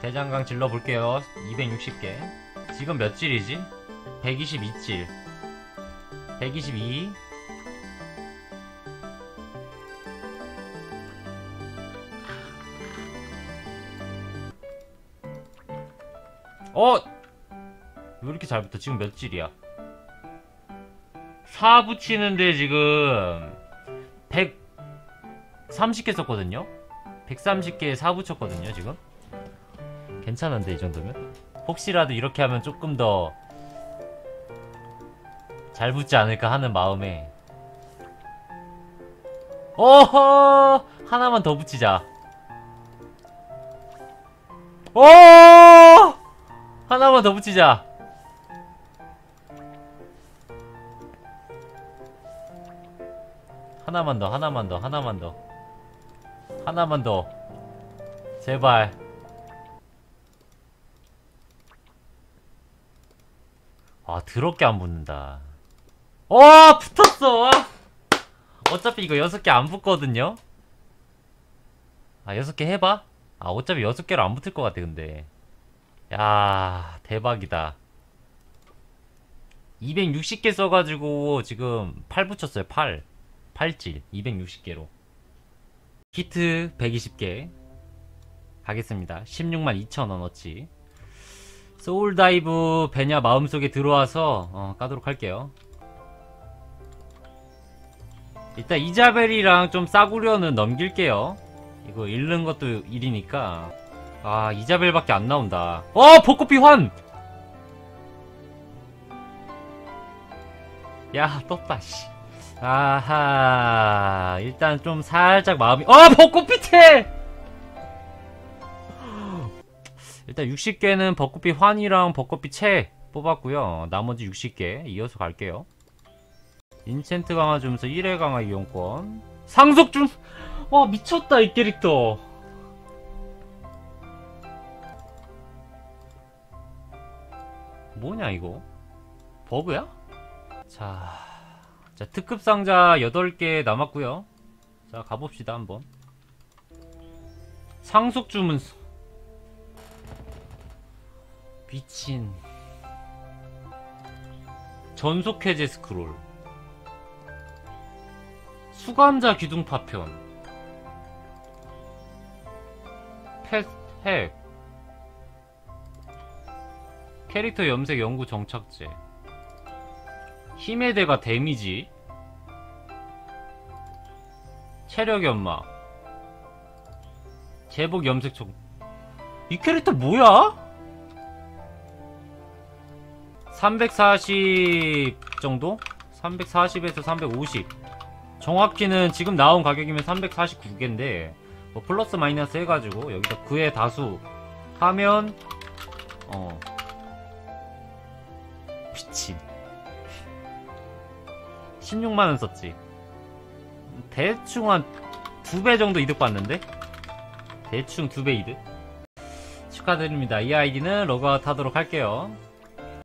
대장강 질러볼게요 260개 지금 몇 질이지? 122질 122 어! 왜 이렇게 잘 붙어? 지금 몇 질이야? 4 붙이는데 지금 130개 썼거든요? 130개에 4 붙였거든요 지금? 괜찮은데 이 정도면? 혹시라도 이렇게 하면 조금 더 잘 붙지 않을까 하는 마음에. 어허! 하나만 더 붙이자. 오 하나만 더 붙이자. 하나만 더 하나만 더 하나만 더. 하나만 더. 제발 아 더럽게 안 붙는다. 어 붙었어. 와. 어차피 이거 6개 안 붙거든요? 아 6개 해봐? 아 어차피 6개로 안 붙을 것 같아 근데. 야 대박이다. 260개 써가지고 지금 8 붙였어요 8 8질 260개로. 히트 120개. 가겠습니다. 16만 2천원어치 소울다이브 배냐 마음속에 들어와서 어, 까도록 할게요. 일단 이자벨이랑 좀 싸구려는 넘길게요. 이거 잃는 것도 일이니까. 아 이자벨밖에 안 나온다. 어 벚꽃피 환! 야 떴다 씨. 아하 일단 좀 살짝 마음이 어 벚꽃피태 일단 60개는 벚꽃피 환이랑 벚꽃피 채 뽑았고요. 나머지 60개 이어서 갈게요. 인챈트 강화 주면서 1회 강화 이용권. 상속 중 와 미쳤다 이 캐릭터. 뭐냐 이거? 버그야? 자, 자 특급 상자 8개 남았고요. 자 가봅시다 한번. 상속 주문 미친. 전속 해제 스크롤. 수감자 기둥 파편 펫, 핵. 캐릭터 염색 연구 정착제. 힘의 대가 데미지. 체력 연막 제복 염색 정... 이 캐릭터 뭐야? 340 정도? 340에서 350 정확히는 지금 나온 가격이면 349개인데 뭐 플러스 마이너스 해가지고 여기서 그의 다수 하면 어 미친. 16만원 썼지. 대충 한 두 배 정도 이득 봤는데? 대충 두 배 이득. 축하드립니다. 이 아이디는 로그아웃 하도록 할게요